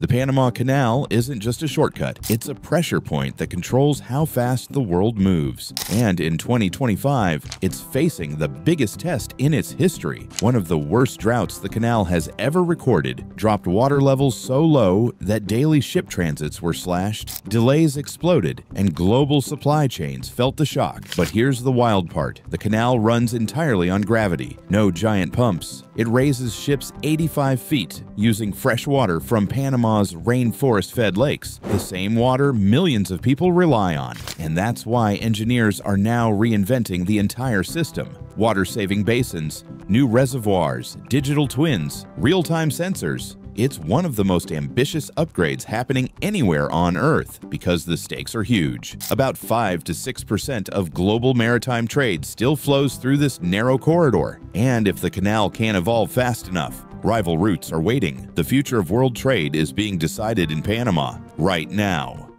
The Panama Canal isn't just a shortcut, it's a pressure point that controls how fast the world moves. And in 2025, it's facing the biggest test in its history. One of the worst droughts the canal has ever recorded dropped water levels so low that daily ship transits were slashed, delays exploded, and global supply chains felt the shock. But here's the wild part the canal runs entirely on gravity, no giant pumps. It raises ships 85 feet using fresh water from Panama's rainforest fed lakes, the same water millions of people rely on. And that's why engineers are now reinventing the entire system water saving basins, new reservoirs, digital twins, real time sensors. It's one of the most ambitious upgrades happening anywhere on Earth because the stakes are huge. About 5 to 6% of global maritime trade still flows through this narrow corridor. And if the canal can't evolve fast enough, rival routes are waiting. The future of world trade is being decided in Panama right now.